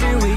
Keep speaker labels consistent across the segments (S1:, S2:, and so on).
S1: Every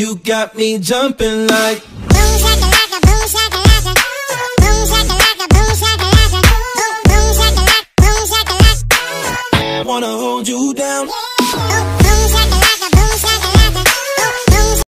S2: You got me jumping like Boom
S1: shakalaka, boom shakalaka. Boom shakalaka, boom shakalaka. Boom, boom shakalaka, boom shakalaka.
S2: Wanna hold you down. Oh.